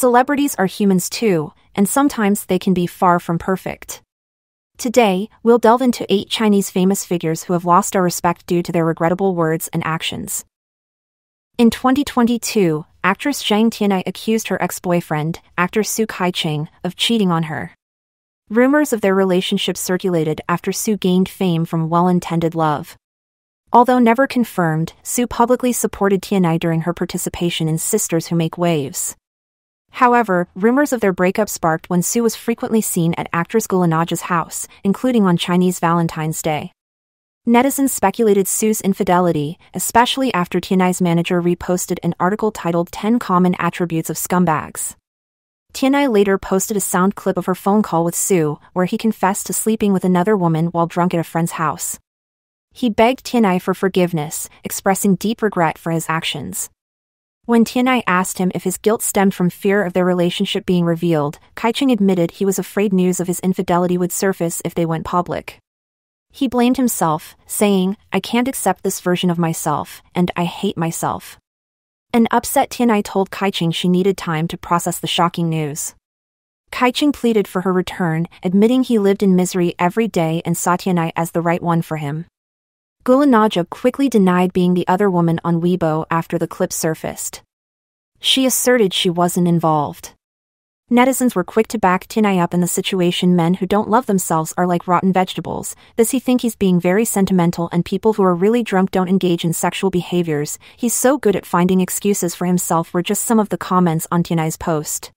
Celebrities are humans too, and sometimes they can be far from perfect. Today, we'll delve into eight Chinese famous figures who have lost our respect due to their regrettable words and actions. In 2022, actress Zhang Tianai accused her ex-boyfriend, actor Xu Kaicheng, of cheating on her. Rumors of their relationship circulated after Xu gained fame from well-intended love. Although never confirmed, Xu publicly supported Tianai during her participation in Sisters Who Make Waves. However, rumors of their breakup sparked when Xu was frequently seen at actress Gulinaja's house, including on Chinese Valentine's Day. Netizens speculated Xu's infidelity, especially after Tianai's manager reposted an article titled 10 Common Attributes of Scumbags. Tianai later posted a sound clip of her phone call with Xu, where he confessed to sleeping with another woman while drunk at a friend's house. He begged Tianai for forgiveness, expressing deep regret for his actions. When Tianai asked him if his guilt stemmed from fear of their relationship being revealed, Kaicheng admitted he was afraid news of his infidelity would surface if they went public. He blamed himself, saying, I can't accept this version of myself, and I hate myself. An upset Tianai told Kaicheng she needed time to process the shocking news. Kaicheng pleaded for her return, admitting he lived in misery every day and saw Tianai as the right one for him. Gulinaja quickly denied being the other woman on Weibo after the clip surfaced. She asserted she wasn't involved. Netizens were quick to back Tianai up in the situation men who don't love themselves are like rotten vegetables. Does he think he's being very sentimental and people who are really drunk don't engage in sexual behaviors? He's so good at finding excuses for himself were just some of the comments on Tianai's post.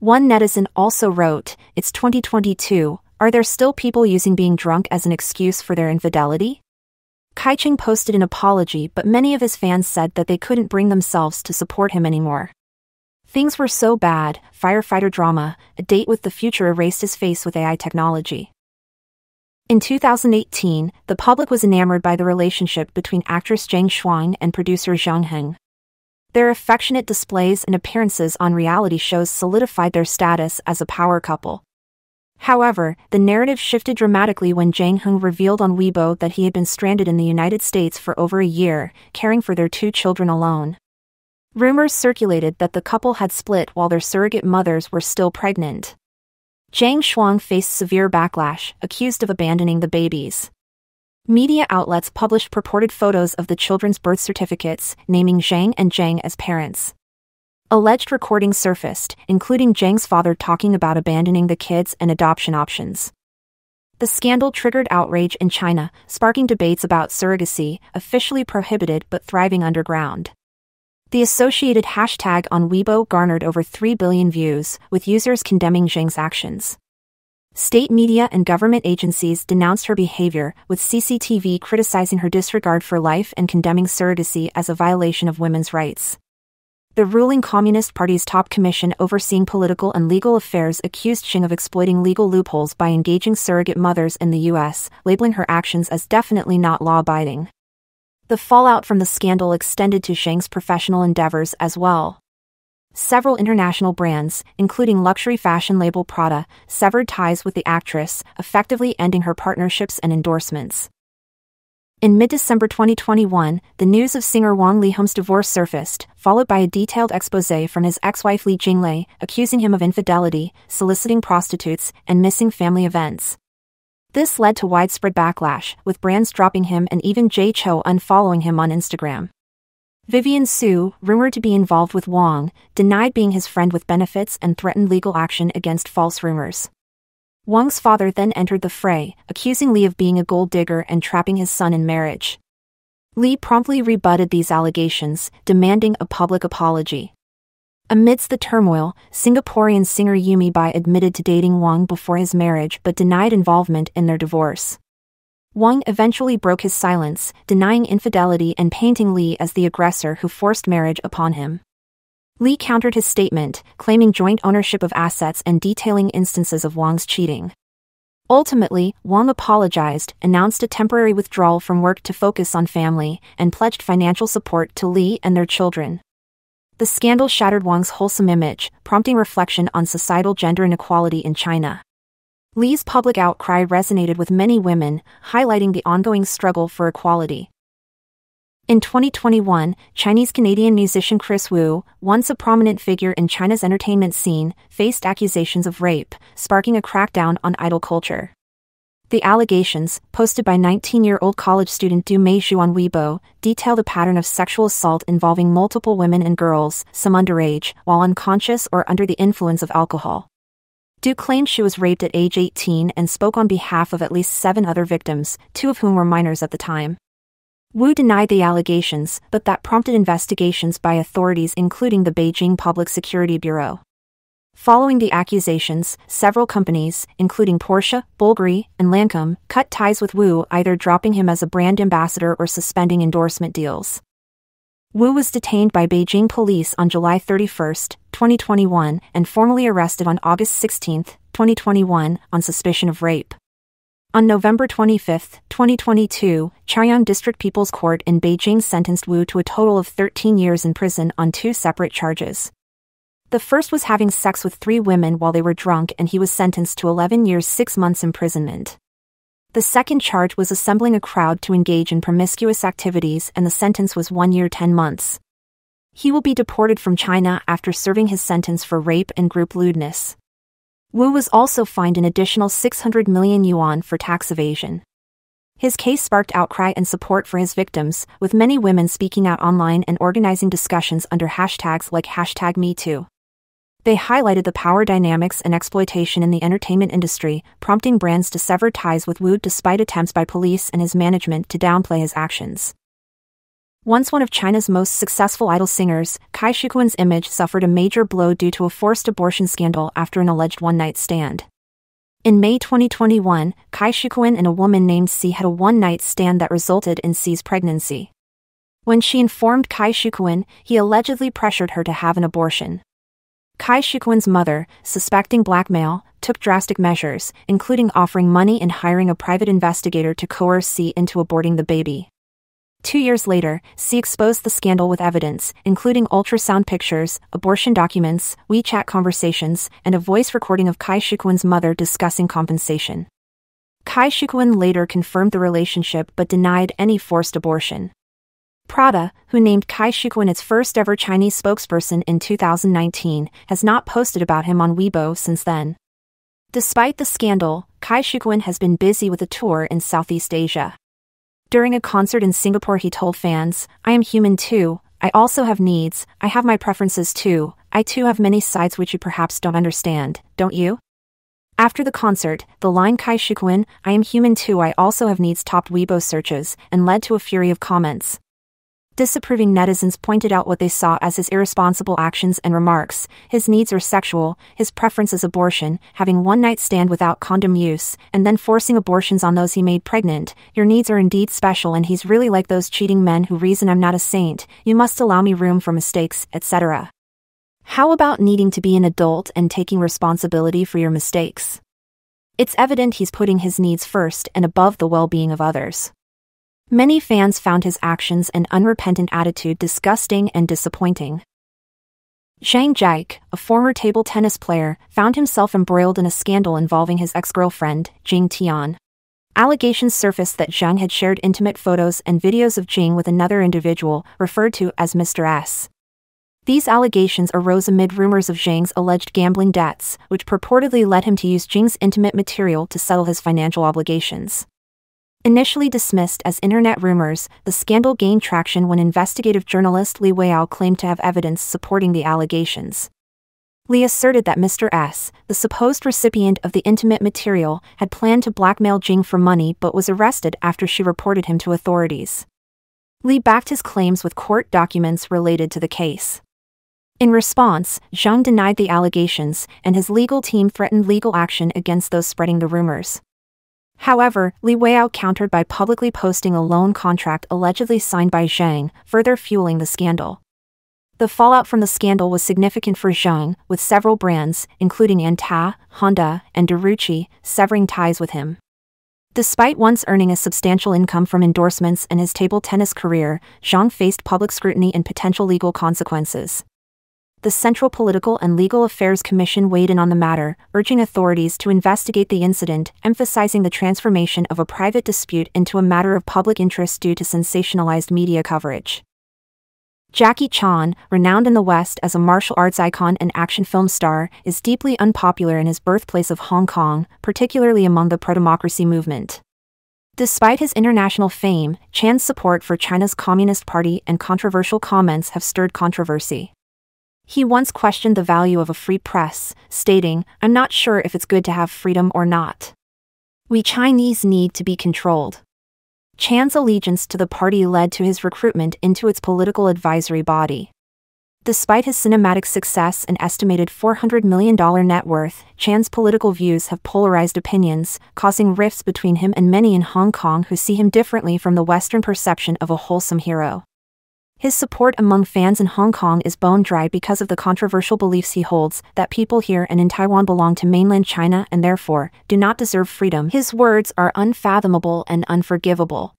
One netizen also wrote, It's 2022, are there still people using being drunk as an excuse for their infidelity? Kaicheng posted an apology but many of his fans said that they couldn't bring themselves to support him anymore. Things were so bad, firefighter drama, a date with the future erased his face with AI technology. In 2018, the public was enamored by the relationship between actress Zheng Shuang and producer Zhang Heng. Their affectionate displays and appearances on reality shows solidified their status as a power couple. However, the narrative shifted dramatically when Zhang Heng revealed on Weibo that he had been stranded in the United States for over a year, caring for their two children alone. Rumors circulated that the couple had split while their surrogate mothers were still pregnant. Zheng Shuang faced severe backlash, accused of abandoning the babies. Media outlets published purported photos of the children's birth certificates, naming Zhang and Zhang as parents. Alleged recordings surfaced, including Zhang's father talking about abandoning the kids and adoption options. The scandal triggered outrage in China, sparking debates about surrogacy, officially prohibited but thriving underground. The associated hashtag on Weibo garnered over 3 billion views, with users condemning Zhang's actions. State media and government agencies denounced her behavior, with CCTV criticizing her disregard for life and condemning surrogacy as a violation of women's rights the ruling Communist Party's top commission overseeing political and legal affairs accused Zhang of exploiting legal loopholes by engaging surrogate mothers in the U.S., labeling her actions as definitely not law abiding. The fallout from the scandal extended to Zhang's professional endeavors as well. Several international brands, including luxury fashion label Prada, severed ties with the actress, effectively ending her partnerships and endorsements. In mid December 2021, the news of singer Wang Lihong's divorce surfaced, followed by a detailed expose from his ex wife Li Jinglei, accusing him of infidelity, soliciting prostitutes, and missing family events. This led to widespread backlash, with brands dropping him and even Jay Chou unfollowing him on Instagram. Vivian Su, rumored to be involved with Wang, denied being his friend with benefits and threatened legal action against false rumors. Wang's father then entered the fray, accusing Li of being a gold digger and trapping his son in marriage. Li promptly rebutted these allegations, demanding a public apology. Amidst the turmoil, Singaporean singer Yumi Bai admitted to dating Wang before his marriage but denied involvement in their divorce. Wang eventually broke his silence, denying infidelity and painting Li as the aggressor who forced marriage upon him. Li countered his statement, claiming joint ownership of assets and detailing instances of Wang's cheating. Ultimately, Wang apologized, announced a temporary withdrawal from work to focus on family, and pledged financial support to Li and their children. The scandal shattered Wang's wholesome image, prompting reflection on societal gender inequality in China. Li's public outcry resonated with many women, highlighting the ongoing struggle for equality. In 2021, Chinese Canadian musician Kris Wu, once a prominent figure in China's entertainment scene, faced accusations of rape, sparking a crackdown on idol culture. The allegations, posted by 19 year old college student Du Meizhu on Weibo, detail a pattern of sexual assault involving multiple women and girls, some underage, while unconscious or under the influence of alcohol. Du claimed she was raped at age 18 and spoke on behalf of at least seven other victims, two of whom were minors at the time. Wu denied the allegations, but that prompted investigations by authorities including the Beijing Public Security Bureau. Following the accusations, several companies, including Porsche, Bulgari, and Lancome, cut ties with Wu, either dropping him as a brand ambassador or suspending endorsement deals. Wu was detained by Beijing police on July 31, 2021, and formally arrested on August 16, 2021, on suspicion of rape. On November 25, 2022, Chaoyang District People's Court in Beijing sentenced Wu to a total of 13 years in prison on two separate charges. The first was having sex with three women while they were drunk, and he was sentenced to 11 years 6 months imprisonment. The second charge was assembling a crowd to engage in promiscuous activities, and the sentence was 1 year 10 months. He will be deported from China after serving his sentence for rape and group lewdness. Wu was also fined an additional 600 million yuan for tax evasion. His case sparked outcry and support for his victims, with many women speaking out online and organizing discussions under hashtags like hashtag MeToo. They highlighted the power dynamics and exploitation in the entertainment industry, prompting brands to sever ties with Wu despite attempts by police and his management to downplay his actions. Once one of China's most successful idol singers, Cai Xukun's image suffered a major blow due to a forced abortion scandal after an alleged one night stand. In May 2021, Cai Xukun and a woman named C had a one night stand that resulted in C's pregnancy. When she informed Cai Xukun, he allegedly pressured her to have an abortion. Cai Xukun's mother, suspecting blackmail, took drastic measures, including offering money and hiring a private investigator to coerce C into aborting the baby. Two years later, C exposed the scandal with evidence, including ultrasound pictures, abortion documents, WeChat conversations, and a voice recording of Cai Xukun's mother discussing compensation. Cai Xukun later confirmed the relationship but denied any forced abortion. Prada, who named Cai Xukun its first ever Chinese spokesperson in 2019, has not posted about him on Weibo since then. Despite the scandal, Cai Xukun has been busy with a tour in Southeast Asia. During a concert in Singapore, he told fans, I am human too, I also have needs, I have my preferences too, I too have many sides which you perhaps don't understand, don't you? After the concert, the line Cai Xukun, I am human too, I also have needs topped Weibo searches and led to a fury of comments. Disapproving netizens pointed out what they saw as his irresponsible actions and remarks. His needs are sexual, his preference is abortion, having one night stand without condom use, and then forcing abortions on those he made pregnant. Your needs are indeed special, and he's really like those cheating men who reason I'm not a saint. You must allow me room for mistakes, etc. How about needing to be an adult and taking responsibility for your mistakes? It's evident he's putting his needs first and above the well being of others. Many fans found his actions and unrepentant attitude disgusting and disappointing. Zhang Jike, a former table tennis player, found himself embroiled in a scandal involving his ex-girlfriend, Jing Tian. Allegations surfaced that Zhang had shared intimate photos and videos of Jing with another individual, referred to as Mr. S. These allegations arose amid rumors of Zhang's alleged gambling debts, which purportedly led him to use Jing's intimate material to settle his financial obligations. Initially dismissed as internet rumors, the scandal gained traction when investigative journalist Li Weiao claimed to have evidence supporting the allegations. Li asserted that Mr. S, the supposed recipient of the intimate material, had planned to blackmail Jing for money but was arrested after she reported him to authorities. Li backed his claims with court documents related to the case. In response, Zhang denied the allegations, and his legal team threatened legal action against those spreading the rumors. However, Li Weiao countered by publicly posting a loan contract allegedly signed by Zhang, further fueling the scandal. The fallout from the scandal was significant for Zhang, with several brands, including Anta, Honda, and Marucci, severing ties with him. Despite once earning a substantial income from endorsements and his table tennis career, Zhang faced public scrutiny and potential legal consequences. The Central Political and Legal Affairs Commission weighed in on the matter, urging authorities to investigate the incident, emphasizing the transformation of a private dispute into a matter of public interest due to sensationalized media coverage. Jackie Chan, renowned in the West as a martial arts icon and action film star, is deeply unpopular in his birthplace of Hong Kong, particularly among the pro-democracy movement. Despite his international fame, Chan's support for China's Communist Party and controversial comments have stirred controversy. He once questioned the value of a free press, stating, I'm not sure if it's good to have freedom or not. We Chinese need to be controlled. Chan's allegiance to the party led to his recruitment into its political advisory body. Despite his cinematic success and estimated $400 million net worth, Chan's political views have polarized opinions, causing rifts between him and many in Hong Kong who see him differently from the Western perception of a wholesome hero. His support among fans in Hong Kong is bone dry because of the controversial beliefs he holds that people here and in Taiwan belong to mainland China and therefore do not deserve freedom. His words are unfathomable and unforgivable.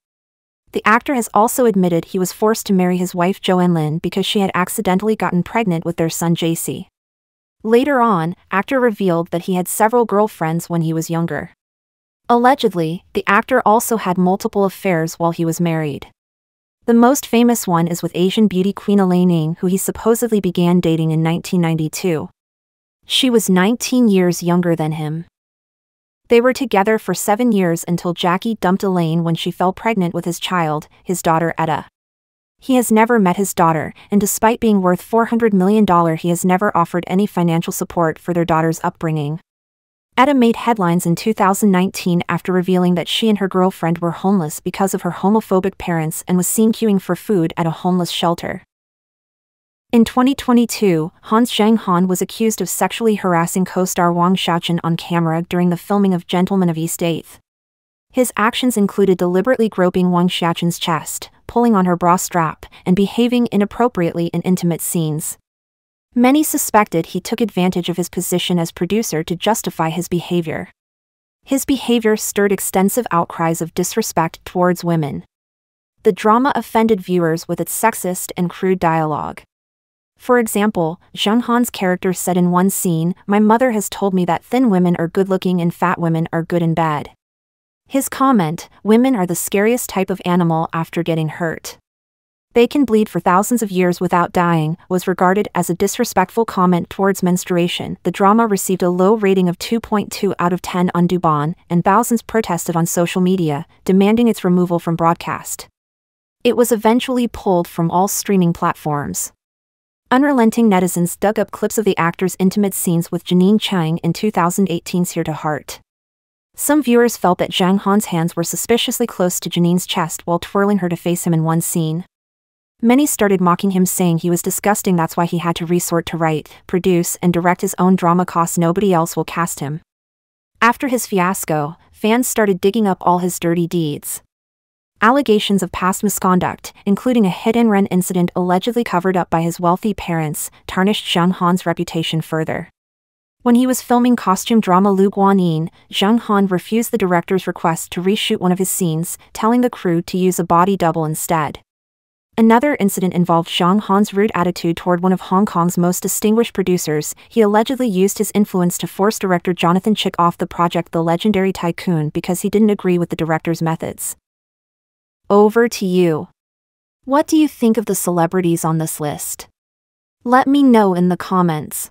The actor has also admitted he was forced to marry his wife Joanne Lin because she had accidentally gotten pregnant with their son JC. Later on, actor revealed that he had several girlfriends when he was younger. Allegedly, the actor also had multiple affairs while he was married. The most famous one is with Asian beauty queen Elaine Ng, who he supposedly began dating in 1992. She was 19 years younger than him. They were together for seven years until Jackie dumped Elaine when she fell pregnant with his child, his daughter Etta. He has never met his daughter, and despite being worth $400 million, he has never offered any financial support for their daughter's upbringing. Etta made headlines in 2019 after revealing that she and her girlfriend were homeless because of her homophobic parents and was seen queuing for food at a homeless shelter. In 2022, Hans Zhang-han was accused of sexually harassing co-star Wang Xiaochen on camera during the filming of Gentlemen of East 8th. His actions included deliberately groping Wang Xiaochen's chest, pulling on her bra strap, and behaving inappropriately in intimate scenes. Many suspected he took advantage of his position as producer to justify his behavior. His behavior stirred extensive outcries of disrespect towards women. The drama offended viewers with its sexist and crude dialogue. For example, Zhang Han's character said in one scene, My mother has told me that thin women are good looking and fat women are good and bad. His comment, Women are the scariest type of animal after getting hurt they can bleed for thousands of years without dying, was regarded as a disrespectful comment towards menstruation. The drama received a low rating of 2.2 out of 10 on Douban, and thousands protested on social media, demanding its removal from broadcast. It was eventually pulled from all streaming platforms. Unrelenting netizens dug up clips of the actor's intimate scenes with Janine Chang in 2018's Here to Heart. Some viewers felt that Zhang Han's hands were suspiciously close to Janine's chest while twirling her to face him in one scene. Many started mocking him saying he was disgusting that's why he had to resort to write, produce and direct his own drama cause nobody else will cast him. After his fiasco, fans started digging up all his dirty deeds. Allegations of past misconduct, including a hit and run incident allegedly covered up by his wealthy parents, tarnished Zhang Han's reputation further. When he was filming costume drama Lu Guanyin, Zhang Han refused the director's request to reshoot one of his scenes, telling the crew to use a body double instead. Another incident involved Zhang Han's rude attitude toward one of Hong Kong's most distinguished producers. He allegedly used his influence to force director Jonathan Chik off the project The Legendary Tycoon because he didn't agree with the director's methods. Over to you. What do you think of the celebrities on this list? Let me know in the comments.